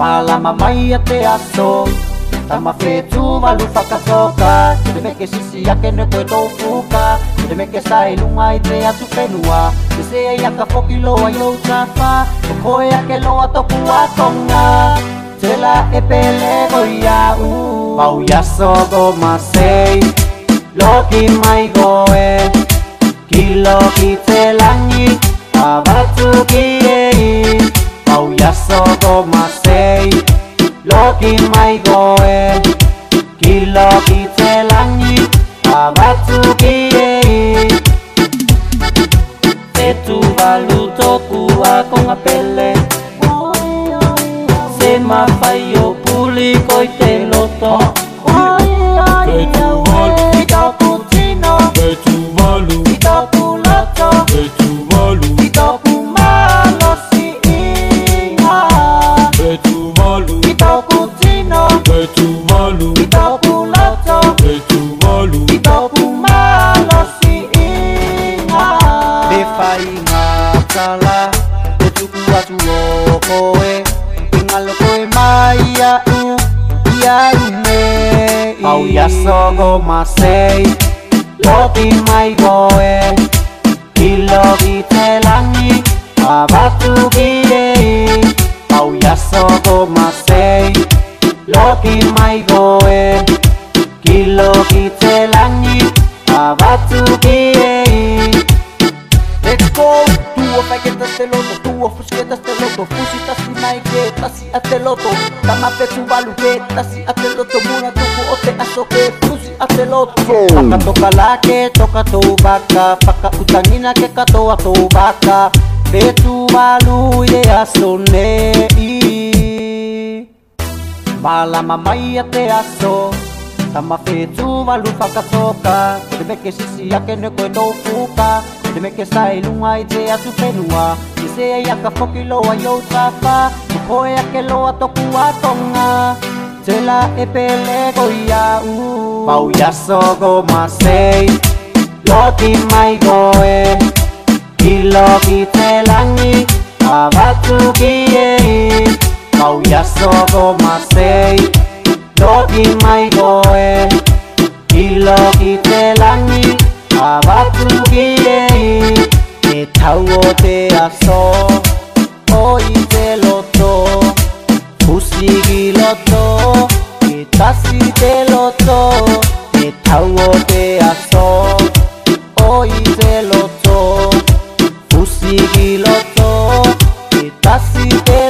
Malama mai te aso, Tama fetu malu whakatoka Te me ke sisi ake ne koe tō fuka Te me ke sai lunga i te atu whenua. Te se e aka foki loa i o tawha Ko koe ake loa toku atonga Te la e pele goi au Pau yaso go masei Loki mai goe. Kilo ki te langi Awatu ki ei Pau yaso go masei ei Lokin maigoe Kilokitze langit Abatzuk iei Zetu balutokua con apele Zema faio publiko iteloto ngā kala Te tuku atu o koe I ngalo koe mai a u I. A u me Pau yaso go masei Loti mai goe I logi te langi A batu ki ei Pau yaso go masei Loki mai goe Ki logi te langi A batu ki ei Let's go! faietas te loto, tuo fusketas celoto Fusita sinaike, tasi ate loto Tamape tsubaluke, tasi ate loto Muna tuku ote asoke, fusi ate loto Paka toka lake, toka tobaka Paka utangina ke katoa tobaka Betu balu ide asone Mala mamaia te aso Tama fetu balu fakatoka Tebeke sisi ake neko e tofuka Te me ke sai lunga i te atu whenua. Ki se ai aka whoki loa i tawha Ko koe ake loa toku atonga Te la e pele goi au Pau yaso go masei Loti mai goe. Ki loki te langi. Awatu ki ei Pau yaso go masei Loti mai goe. Ki loki te langi. Awatu ki ei Igotea so Oite loto Usigi loto Itasite loto aso, so Oite loto Usigi loto Itasite loto